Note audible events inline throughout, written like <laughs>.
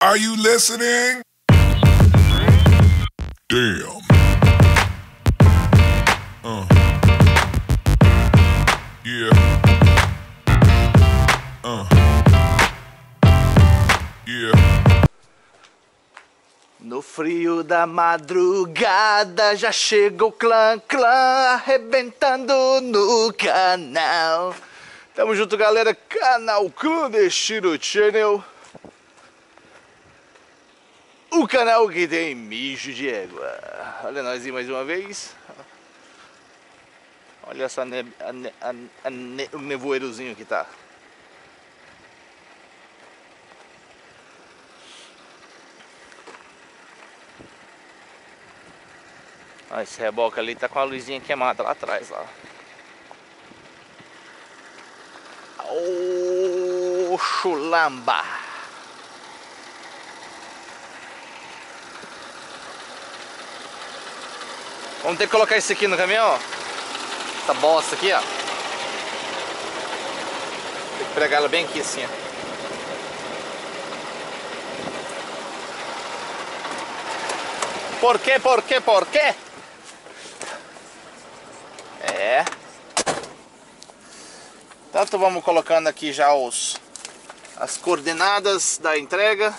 Are you listening? Damn. Uh. Yeah. Uh. Yeah. No frio da madrugada já chega o clã clã arrebentando no canal. Tamo junto, galera. Canal Clandestino Channel. O canal que tem mijo de égua. Olha nós aí mais uma vez. Olha essa ne a a a ne o nevoeirozinho que tá. Olha, esse reboque ali tá com a luzinha queimada lá atrás, lá. Ô, chulamba! Vamos ter que colocar isso aqui no caminhão. Essa bosta aqui, ó. Tem que pregar ela bem aqui assim, ó. Por quê, por quê, por quê? É. Tanto vamos colocando aqui já os as coordenadas da entrega.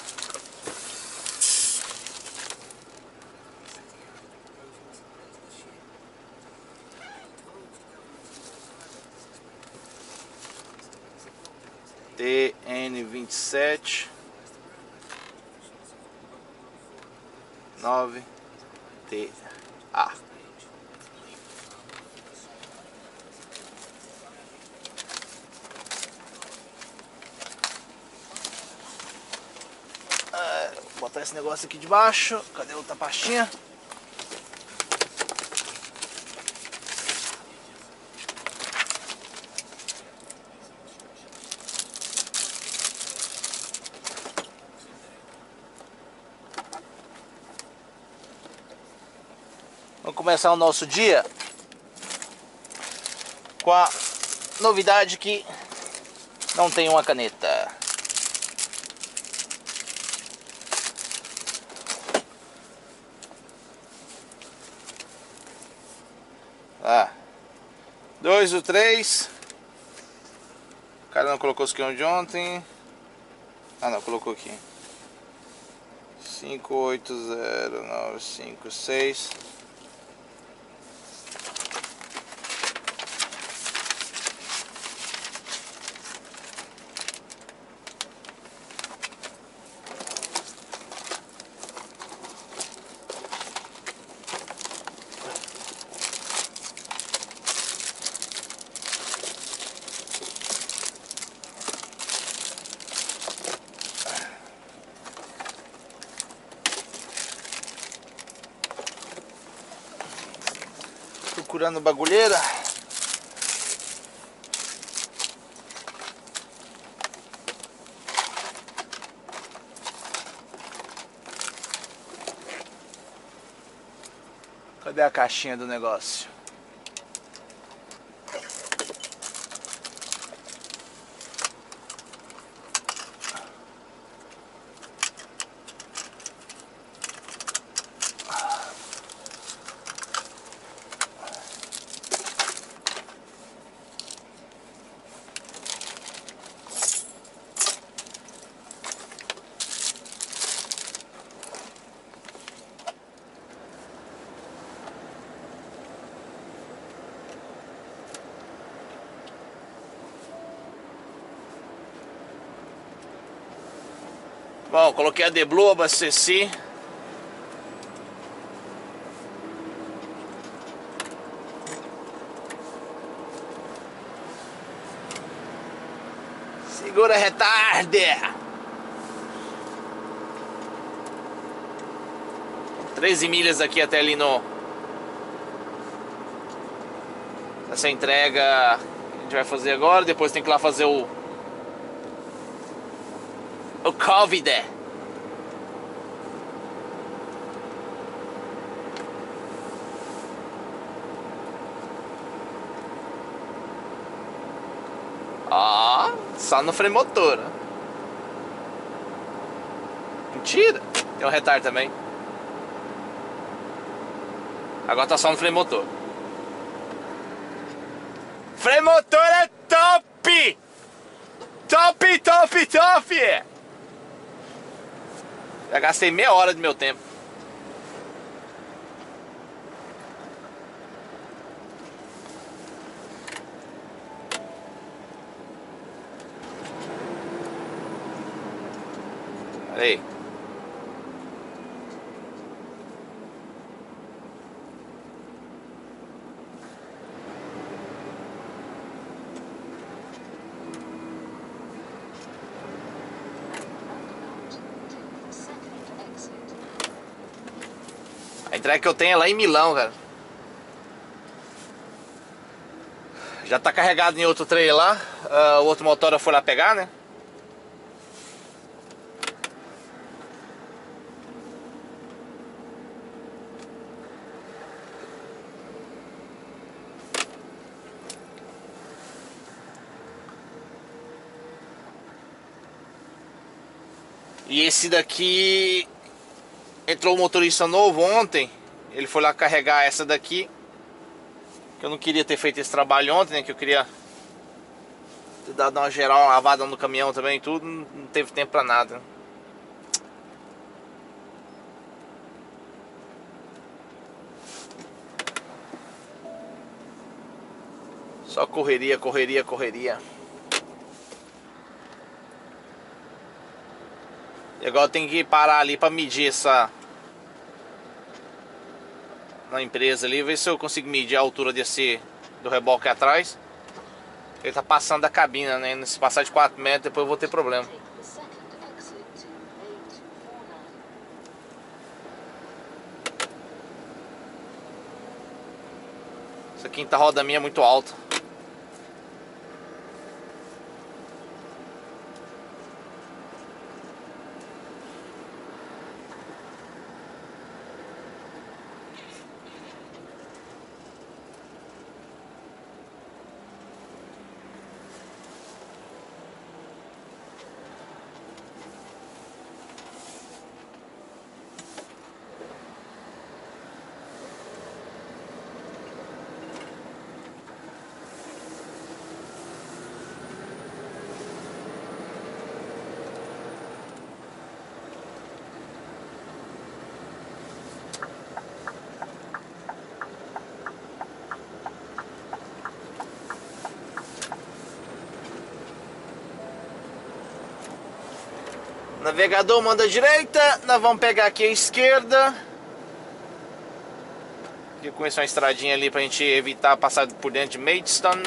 Sete nove T Ah, botar esse negócio aqui debaixo. Cadê outra pastinha? Começar o nosso dia com a novidade que não tem uma caneta. Ah, dois ou três. O cara não colocou os quilos de ontem. Ah, não, colocou aqui. Cinco oito zero nove cinco seis. Procurando bagulheira. Cadê a caixinha do negócio? Bom, coloquei a Deblu, abasteci. Segura retarde. Treze milhas aqui até ali no essa entrega a gente vai fazer agora, depois tem que ir lá fazer o o Covid. Ó, só no freio motor. ó. Mentira! Tem um retardo também. Agora tá só no freio motor. Freio motor é top! Top, top, top! Já gastei meia hora do meu tempo. Aí. Entrega que eu tenho é lá em Milão, cara. Já tá carregado em outro trailer lá. Ah, o outro motor foi lá pegar, né? E esse daqui entrou um motorista novo ontem. Ele foi lá carregar essa daqui. Que eu não queria ter feito esse trabalho ontem, né? Que eu queria ter dado uma geral, uma lavada no caminhão também e tudo. Não teve tempo pra nada. Só correria, correria, correria. E agora tenho que parar ali pra medir essa na empresa ali, ver se eu consigo medir a altura desse do reboque atrás. Ele tá passando da cabina, né? Se passar de 4 metros, depois eu vou ter problema. Take the second exit to 849. Essa quinta roda minha é muito alta. Navegador manda direita, nós vamos pegar aqui a esquerda. Aqui começou uma estradinha ali pra gente evitar passar por dentro de Maidstone.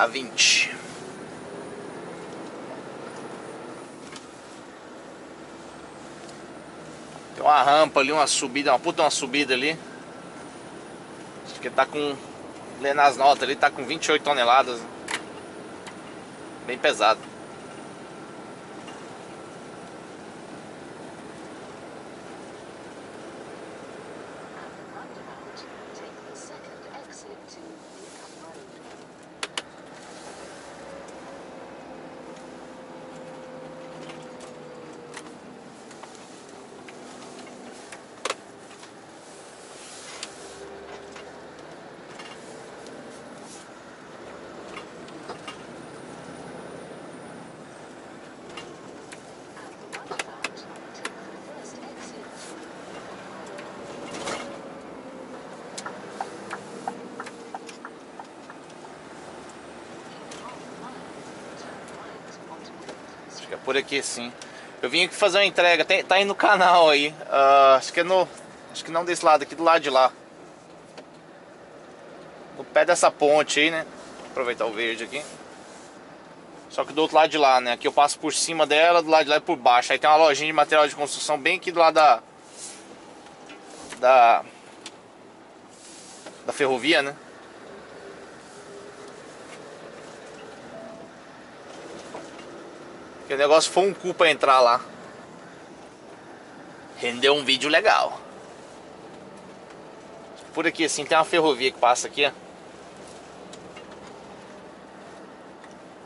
A 20. Tem uma rampa ali, uma subida, uma puta uma subida ali. Acho que tá com. Lendo as notas ali, tá com 28 toneladas. Bem pesado. Por aqui sim. Eu vim aqui fazer uma entrega, tem, tá aí no canal aí. Ah, acho que é no. Acho que não desse lado, aqui do lado de lá. No pé dessa ponte aí, né? Aproveitar o verde aqui. Só que do outro lado de lá, né? Aqui eu passo por cima dela, do lado de lá e por baixo. Aí tem uma lojinha de material de construção bem aqui do lado da. Da. Da ferrovia, né? Que o negócio foi um cu pra entrar lá. Rendeu um vídeo legal. Por aqui assim tem uma ferrovia que passa aqui, ó.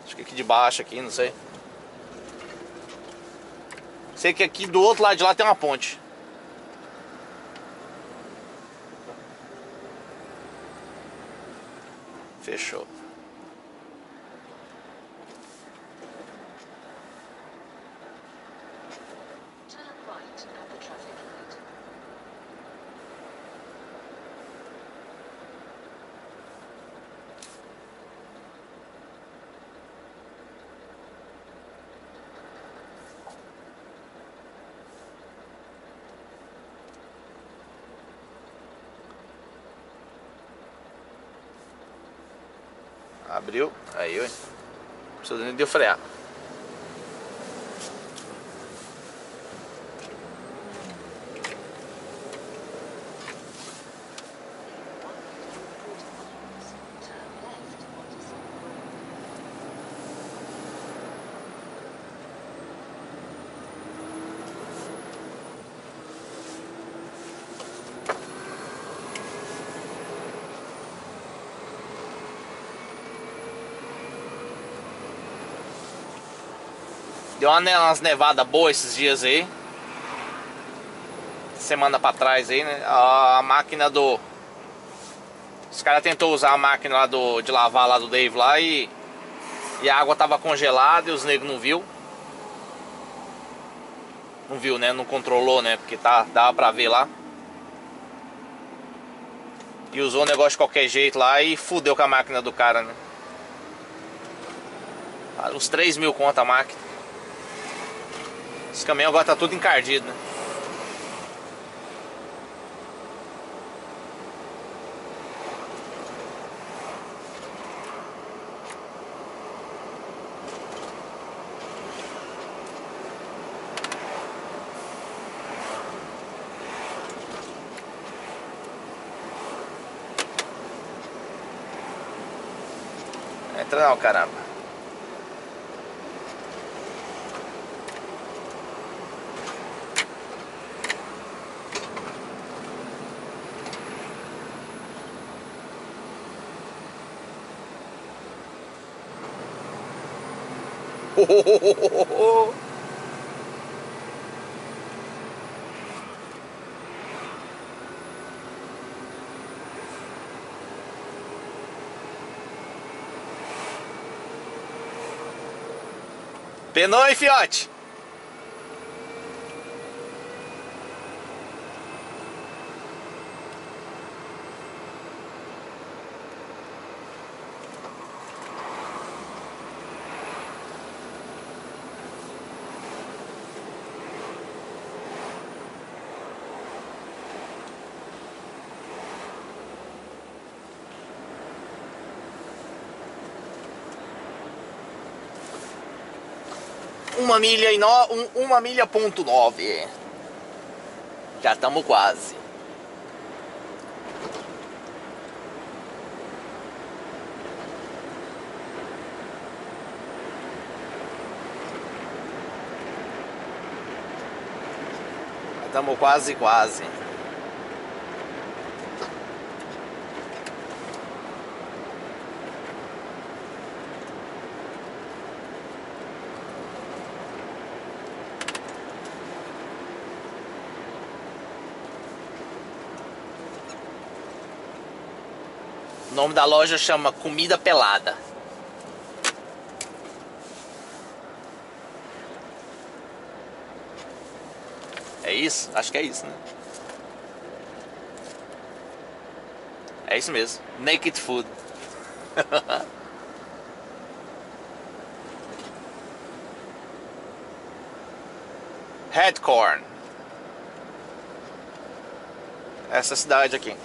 Acho que aqui de baixo aqui, não sei. Sei que aqui do outro lado de lá tem uma ponte. Fechou. Precisa nem de frear. Deu umas nevadas boas esses dias aí. Semana pra trás aí, né? A, máquina do. Os caras tentou usar a máquina lá do, de lavar lá do Dave lá e. E a água tava congelada e os negros não viu. Não viu, né? Não controlou, né? Porque tá, dava pra ver lá. E usou o negócio de qualquer jeito lá e fudeu com a máquina do cara, né? Uns 3 mil conta a máquina. Esse caminhão agora tá tudo encardido, né? Entra não, caramba. Penou, hein, fiote? Uma milha e no... um- uma milha ponto nove. Já estamos quase. Estamos quase, quase. O nome da loja chama Comida Pelada. É isso? Acho que é isso, né? É isso mesmo. Naked Food. <laughs> Headcorn. Essa cidade aqui.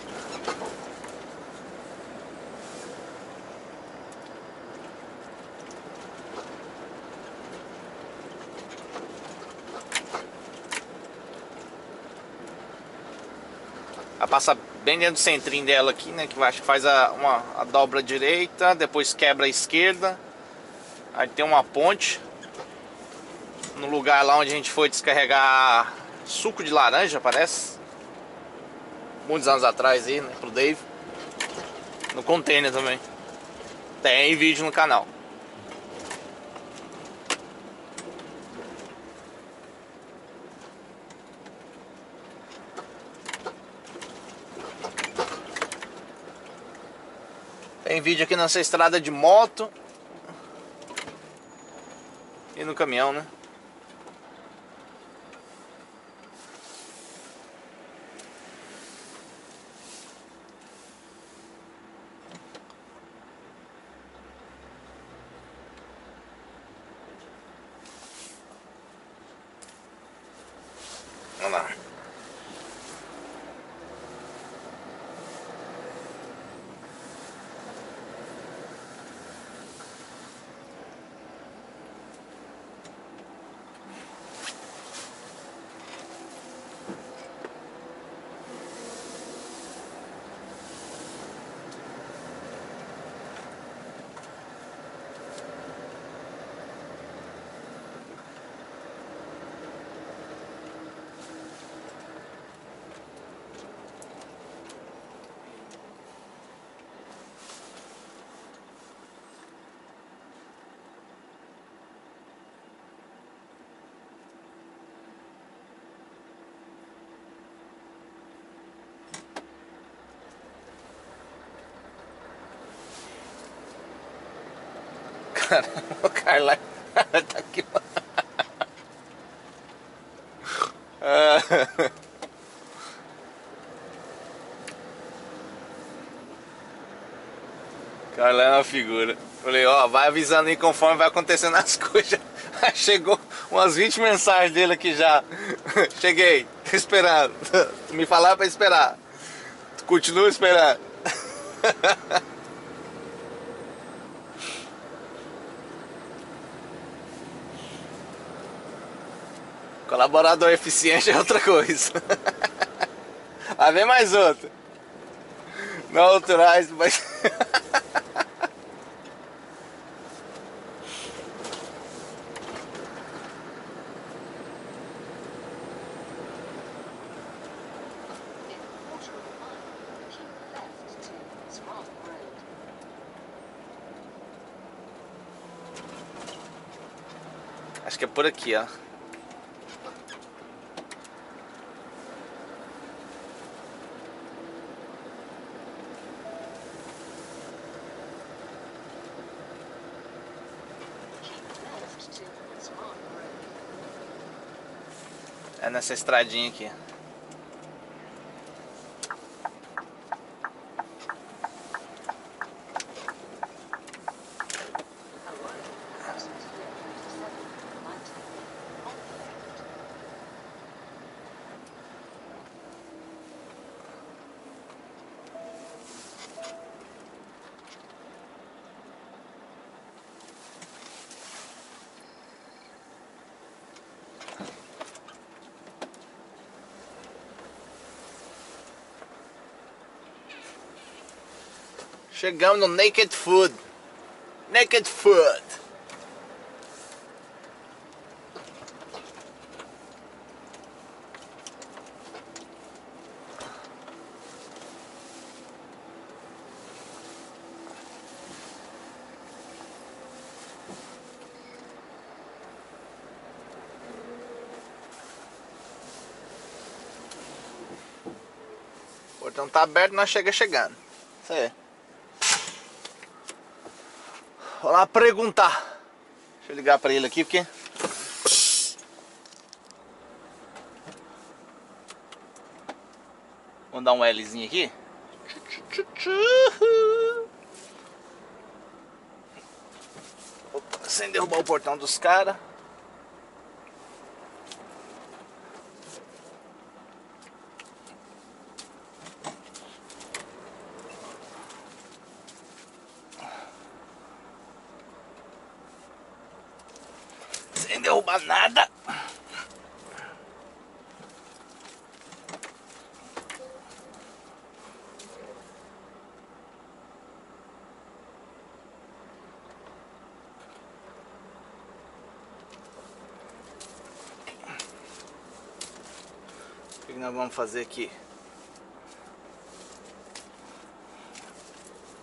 Vai passar bem dentro do centrinho dela aqui, né? Que acho que faz a, uma, a dobra direita, depois quebra a esquerda. Aí tem uma ponte. No lugar lá onde a gente foi descarregar suco de laranja, parece. Muitos anos atrás aí, né? Pro Dave. No container também. Tem vídeo no canal. Tem vídeo aqui nessa estrada de moto. E no caminhão, né? Vamos lá. Caramba, Carla <laughs> tá aqui. Ah. Carla é uma figura. Falei, ó, vai avisando aí conforme vai acontecendo as <laughs> coisas. Chegou umas 20 mensagens dele aqui já. <laughs> Cheguei, tô esperando. Me falaram pra esperar. Continua esperando. Colaborador eficiente é outra coisa. <laughs> Vai ver mais outro. Não autorais, mas. Acho que é por aqui, ó. Nessa estradinha aqui. Chegamos no Naked Food. Naked Food. O portão tá aberto, nós chega chegando. Isso aí. Vou lá perguntar. Deixa eu ligar pra ele aqui, porque. Vamos dar um Lzinho aqui. Opa, sem derrubar o portão dos caras. sem derrubar nada. O que que nós vamos fazer aqui?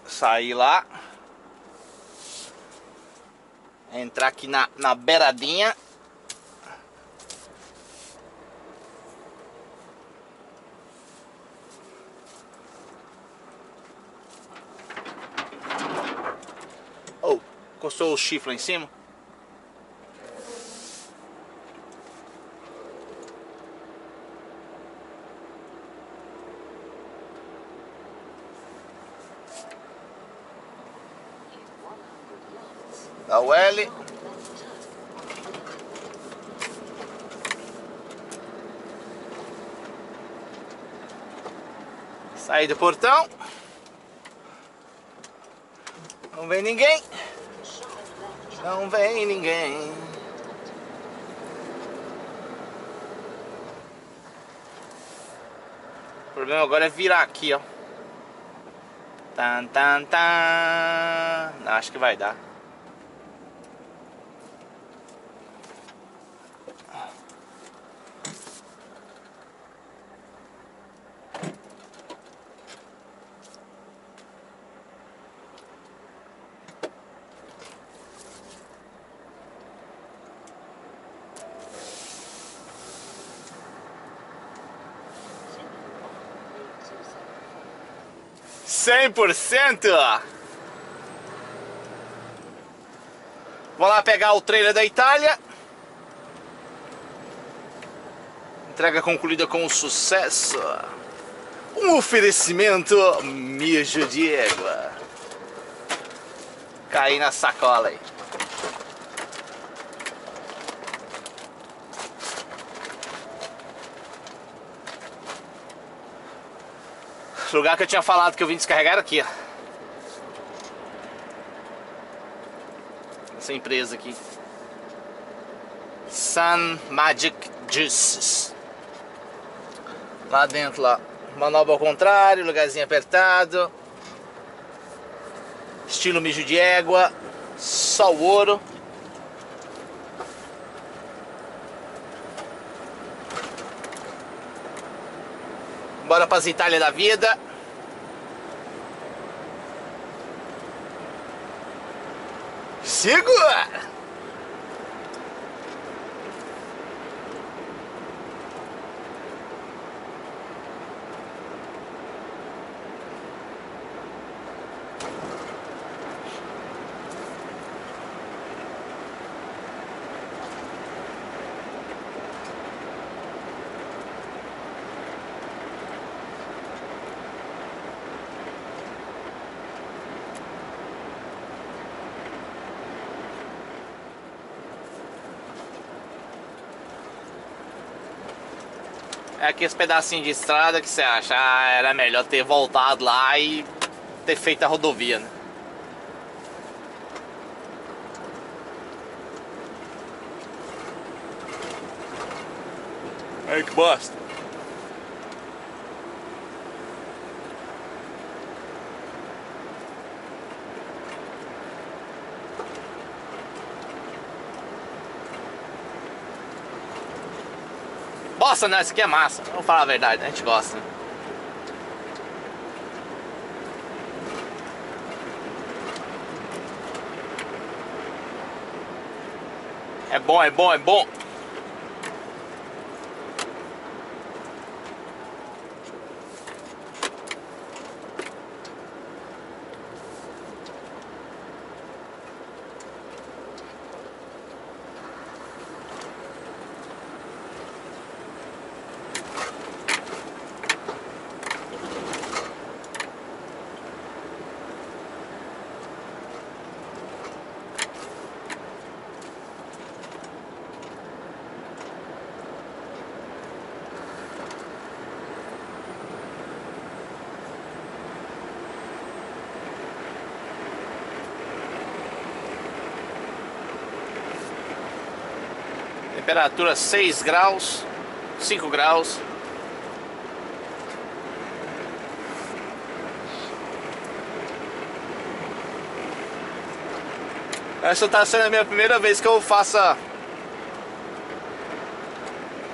Sair lá. Entrar aqui na, na beiradinha. Oh, encostou o chifre lá em cima? Saí do portão. Não vem ninguém. Não vem ninguém. O problema agora é virar aqui, ó. Tan, tan, tan. Não, acho que vai dar. 100%! Vou lá pegar o trailer da Itália. Entrega concluída com sucesso. Um oferecimento mijo de égua. Caí na sacola aí. O lugar que eu tinha falado que eu vim descarregar era aqui, ó. Essa empresa aqui. Sun Magic Juices. Lá dentro, lá. Manobra ao contrário, lugarzinho apertado. Estilo mijo de égua. Só o ouro. Bora pras Itália da vida. Segura! É aqueles pedacinhos de estrada que você acha, ah, era melhor ter voltado lá e ter feito a rodovia, né? Ai que bosta! Bosta não, isso aqui é massa. Vamos falar a verdade, a gente gosta. né? É bom, é bom, é bom. Temperatura 6 graus, 5 graus. Essa tá sendo a minha primeira vez que eu faço a,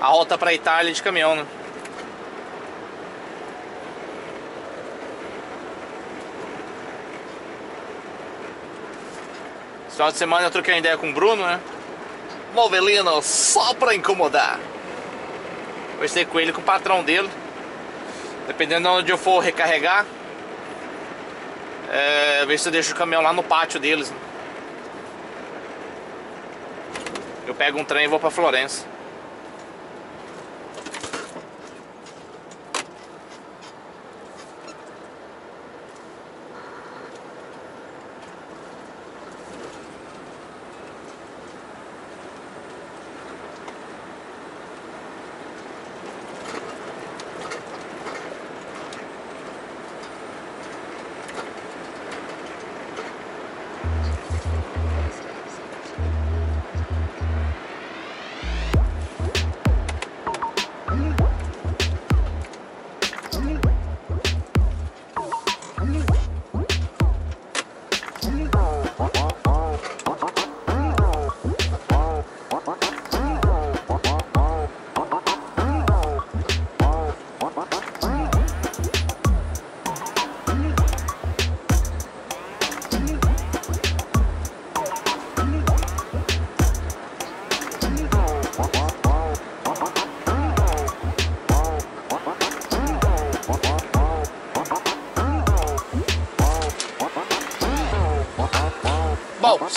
rota pra Itália de caminhão, né? Esse final de semana eu troquei uma ideia com o Bruno, né? Movelino, só pra incomodar. Conversei com ele, com o patrão dele. Dependendo de onde eu for recarregar, é, ver se eu deixo o caminhão lá no pátio deles. Eu pego um trem e vou pra Florença.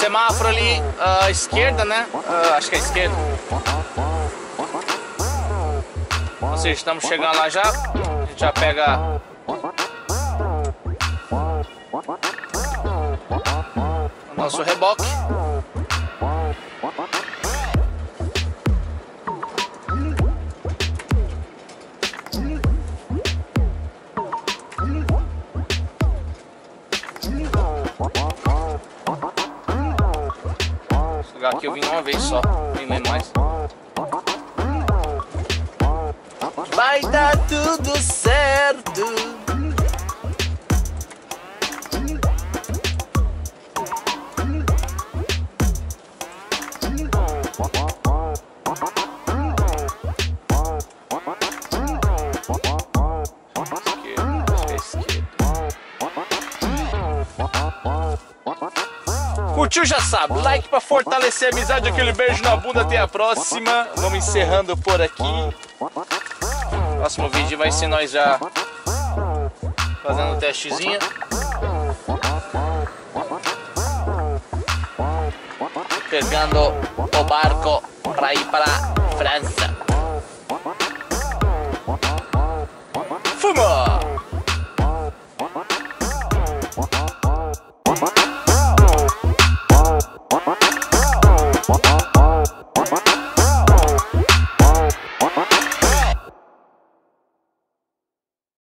Semáforo ali à esquerda, né? Ah, acho que é a esquerda. Ou seja, estamos chegando lá já. A gente já pega. Nosso reboque. Curtiu já sabe, like pra fortalecer a amizade, aquele beijo na bunda, até a próxima. Vamos encerrando por aqui. Próximo vídeo vai ser nós já fazendo o testezinho. Pegando o barco pra ir para França.